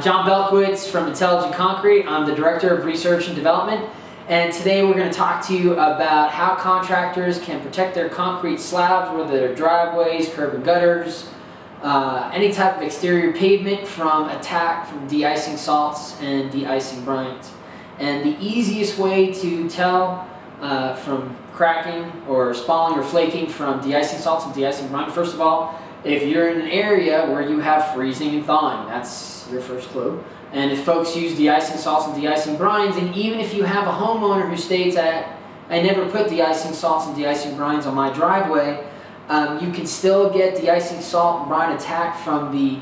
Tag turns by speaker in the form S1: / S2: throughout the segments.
S1: Belkowitz from Intelligent Concrete. I'm the Director of Research and Development. And today we're going to talk to you about how contractors can protect their concrete slabs, whether they're driveways, curb and gutters, uh, any type of exterior pavement from attack from de-icing salts and de-icing brines. And the easiest way to tell uh, from cracking or spalling or flaking from de-icing salts and de-icing brine, first of all, if you're in an area where you have freezing and thawing, that's your first clue. And if folks use de-icing salts and de-icing brines, and even if you have a homeowner who states that I never put de-icing salts and de-icing brines on my driveway, um, you can still get de-icing salt and brine attack from the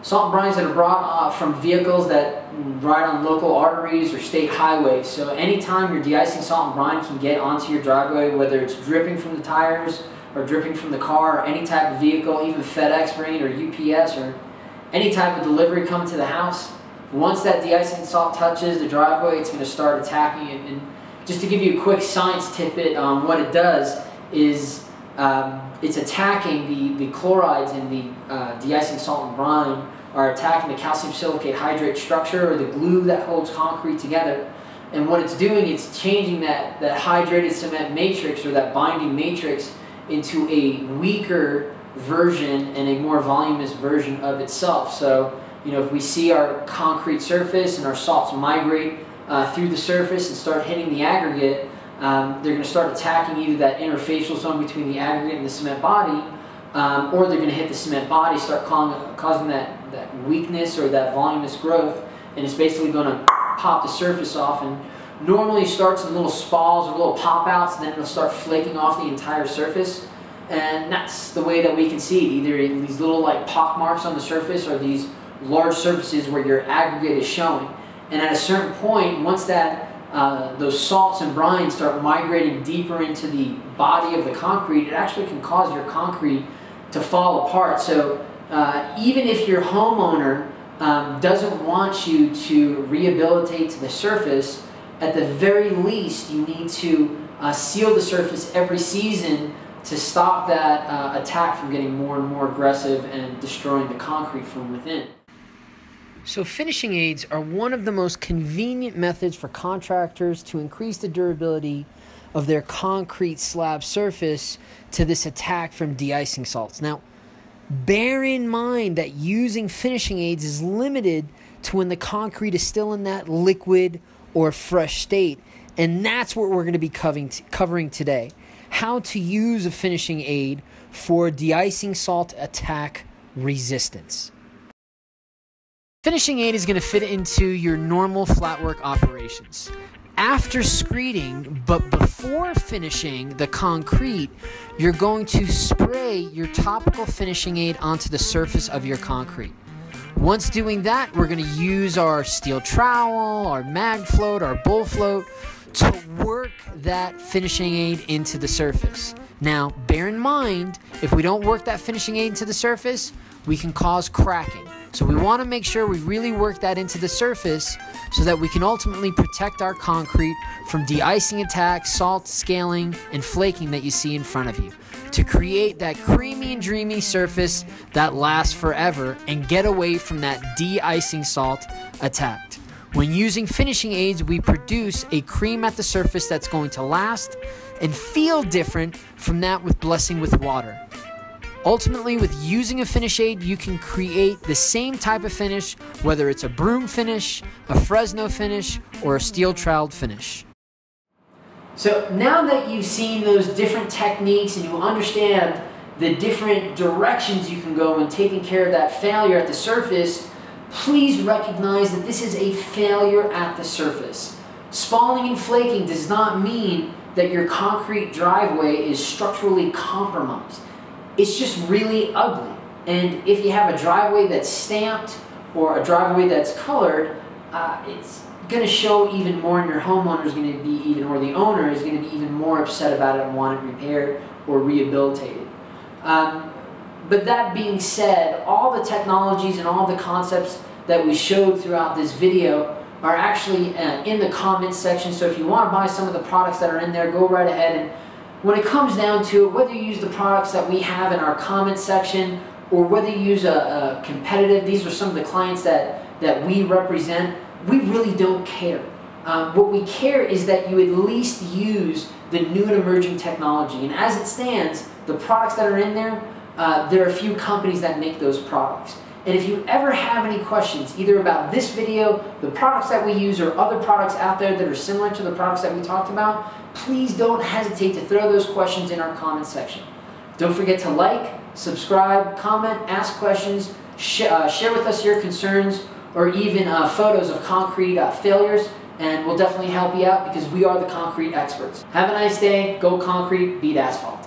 S1: salt and brines that are brought uh, from vehicles that ride on local arteries or state highways. So anytime your de-icing salt and brine can get onto your driveway, whether it's dripping from the tires, or dripping from the car or any type of vehicle, even FedEx rain or UPS or any type of delivery coming to the house, once that de-icing salt touches the driveway, it's going to start attacking it. And just to give you a quick science tidbit, um, what it does is um, it's attacking the, the chlorides in the uh, de-icing salt and brine are attacking the calcium silicate hydrate structure or the glue that holds concrete together. And what it's doing, it's changing that, that hydrated cement matrix or that binding matrix into a weaker version and a more voluminous version of itself. So, you know, if we see our concrete surface and our salts migrate uh, through the surface and start hitting the aggregate, um, they're going to start attacking either that interfacial zone between the aggregate and the cement body, um, or they're going to hit the cement body, start causing, causing that, that weakness or that voluminous growth, and it's basically going to pop the surface off and normally starts in little spalls or little pop outs and then it'll start flaking off the entire surface. And that's the way that we can see it either in these little like pock marks on the surface or these large surfaces where your aggregate is showing. And at a certain point once that uh, those salts and brines start migrating deeper into the body of the concrete it actually can cause your concrete to fall apart. So uh, even if your homeowner um, doesn't want you to rehabilitate to the surface at the very least, you need to uh, seal the surface every season to stop that uh, attack from getting more and more aggressive and destroying the concrete from within. So, finishing aids are one of the most convenient methods for contractors to increase the durability of their concrete slab surface to this attack from de icing salts. Now, bear in mind that using finishing aids is limited to when the concrete is still in that liquid or fresh state. And that's what we're going to be covering, covering today. How to use a finishing aid for de-icing salt attack resistance. Finishing aid is going to fit into your normal flatwork operations. After screeding, but before finishing the concrete, you're going to spray your topical finishing aid onto the surface of your concrete. Once doing that, we're going to use our steel trowel, our mag float, our bull float to work that finishing aid into the surface. Now, bear in mind, if we don't work that finishing aid into the surface, we can cause cracking. So we want to make sure we really work that into the surface so that we can ultimately protect our concrete from de-icing attacks, salt scaling, and flaking that you see in front of you to create that creamy and dreamy surface that lasts forever and get away from that de-icing salt attack. When using finishing aids, we produce a cream at the surface that's going to last and feel different from that with blessing with water. Ultimately, with using a finish aid, you can create the same type of finish, whether it's a broom finish, a Fresno finish, or a steel troweled finish. So now that you've seen those different techniques and you understand the different directions you can go in taking care of that failure at the surface, please recognize that this is a failure at the surface. Spalling and flaking does not mean that your concrete driveway is structurally compromised. It's just really ugly. And if you have a driveway that's stamped or a driveway that's colored, uh, it's going to show even more and your homeowner is going to be even, or the owner is going to be even more upset about it and want it repaired or rehabilitated. Um, but that being said, all the technologies and all the concepts that we showed throughout this video are actually uh, in the comments section. So if you want to buy some of the products that are in there, go right ahead. And when it comes down to it, whether you use the products that we have in our comments section or whether you use a, a competitive, these are some of the clients that that we represent, we really don't care. Um, what we care is that you at least use the new and emerging technology. And as it stands, the products that are in there, uh, there are a few companies that make those products. And if you ever have any questions, either about this video, the products that we use, or other products out there that are similar to the products that we talked about, please don't hesitate to throw those questions in our comment section. Don't forget to like, subscribe, comment, ask questions, sh uh, share with us your concerns, or even uh, photos of concrete uh, failures, and we'll definitely help you out because we are the concrete experts. Have a nice day, go concrete, beat asphalt.